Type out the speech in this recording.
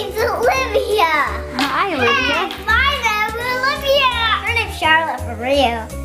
name's Olivia. Hi, Olivia. Hey, my name's Olivia. Her name's Charlotte for real.